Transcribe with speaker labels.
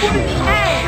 Speaker 1: Hey!